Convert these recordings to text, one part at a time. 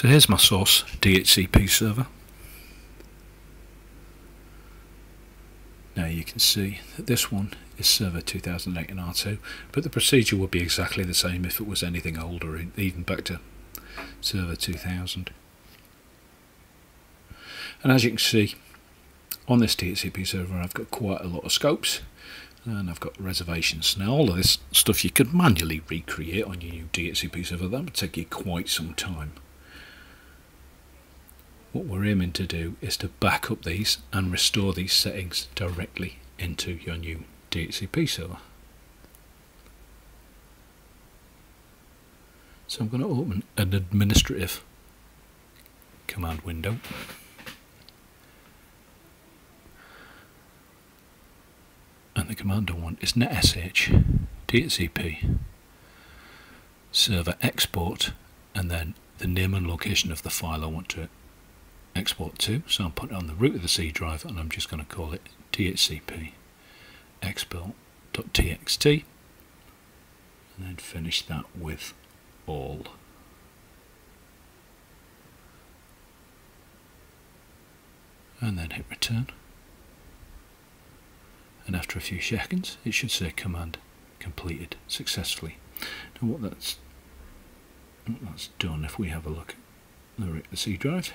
So here's my source DHCP server. Now you can see that this one is server 2008 in R2, but the procedure would be exactly the same if it was anything older, even back to server 2000. And as you can see, on this DHCP server I've got quite a lot of scopes and I've got reservations. Now all of this stuff you could manually recreate on your new DHCP server, that would take you quite some time. What we're aiming to do is to back up these and restore these settings directly into your new DHCP server. So I'm going to open an administrative command window. And the command I want is netsh DHCP server export and then the name and location of the file I want to export to. So I'm putting it on the root of the C drive and I'm just going to call it DHCP export.txt and then finish that with all. And then hit return. And after a few seconds, it should say command completed successfully. Now what that's, what that's done, if we have a look at the C drive,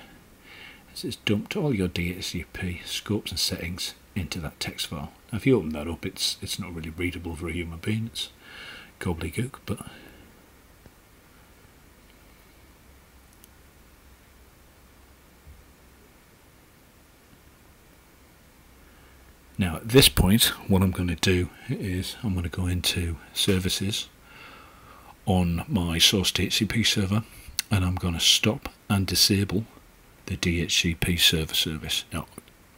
it's dumped all your DHCP scopes and settings into that text file. Now if you open that up, it's it's not really readable for a human being. It's gobbledygook, but Now at this point what I'm going to do is I'm going to go into services on my source DHCP server and I'm going to stop and disable the DHCP server service. Now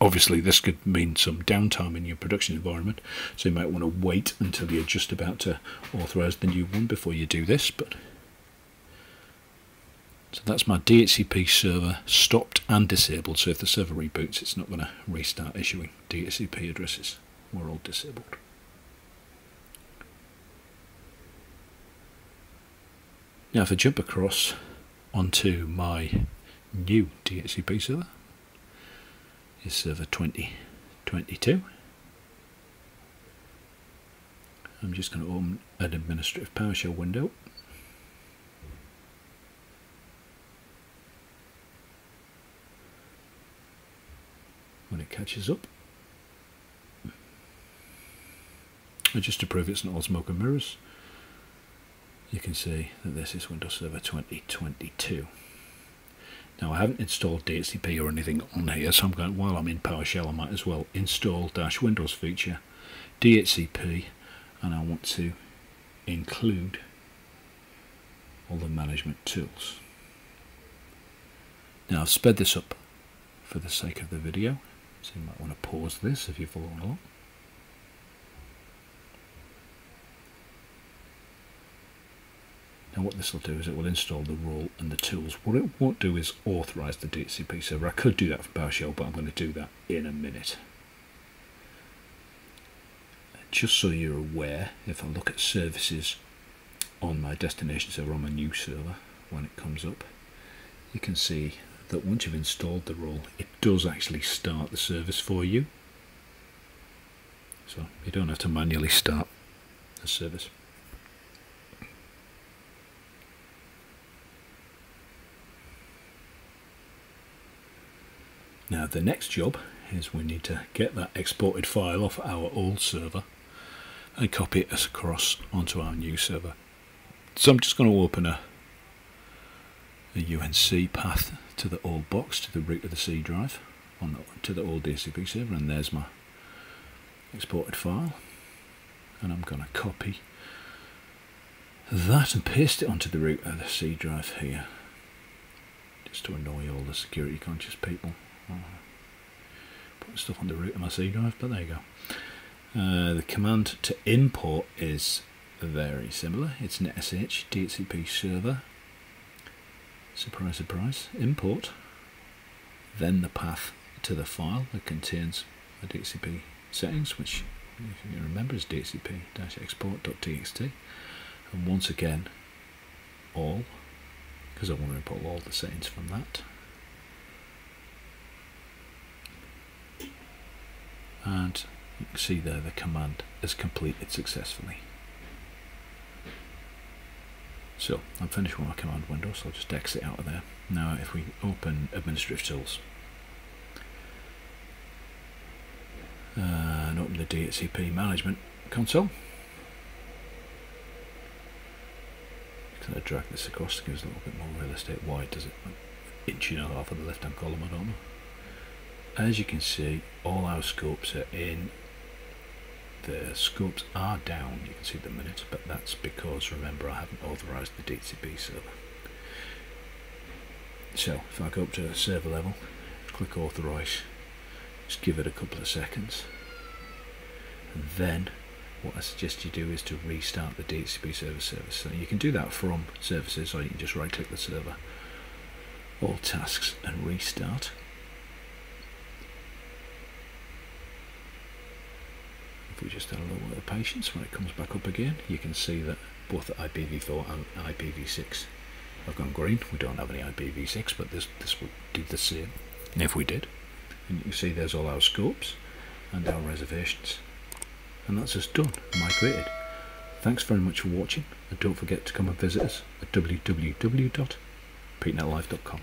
obviously this could mean some downtime in your production environment so you might want to wait until you're just about to authorize the new one before you do this but so that's my DHCP server stopped and disabled so if the server reboots it's not going to restart issuing DHCP addresses we're all disabled now if I jump across onto my new DHCP server is server 2022 I'm just going to open an administrative PowerShell window when it catches up. And just to prove it's not all smoke and mirrors, you can see that this is Windows Server 2022. Now I haven't installed DHCP or anything on here, so I'm going, while I'm in PowerShell I might as well install dash Windows feature DHCP and I want to include all the management tools. Now I've sped this up for the sake of the video so you might want to pause this if you're following along. Now what this will do is it will install the role and the tools. What it won't do is authorize the DHCP server. I could do that from PowerShell, but I'm going to do that in a minute. Just so you're aware, if I look at services on my destination server, on my new server, when it comes up, you can see that once you've installed the role, it does actually start the service for you. So you don't have to manually start the service. The next job is we need to get that exported file off our old server and copy it across onto our new server. So I'm just going to open a, a UNC path to the old box, to the root of the C drive, on the, to the old DHCP server, and there's my exported file. And I'm going to copy that and paste it onto the root of the C drive here, just to annoy all the security conscious people. Put stuff on the root of my C drive, but there you go. Uh, the command to import is very similar. It's an netsh DHCP server surprise surprise, import, then the path to the file that contains the DHCP settings, which if you remember is dhcp-export.txt, and once again all because I want to import all the settings from that. And you can see there the command is completed successfully. So I'm finished with my command window, so I'll just exit out of there. Now if we open administrative tools uh, and open the DHCP management console, kind of drag this across to give us a little bit more real estate. Why does it inch and a half of the left hand column? I don't know. As you can see, all our scopes are in the scopes are down, you can see the minutes, but that's because remember I haven't authorized the DHCP server. So if I go up to the server level, click authorize, just give it a couple of seconds, and then what I suggest you do is to restart the DHCP server service. So you can do that from services or you can just right click the server, all tasks and restart. If we just have a little bit of patience when it comes back up again. You can see that both IPv4 and IPv6 have gone green. We don't have any IPv6 but this this would do the same. If we did and you can see there's all our scopes and our reservations. And that's us done migrated. Thanks very much for watching and don't forget to come and visit us at www.petenetlive.com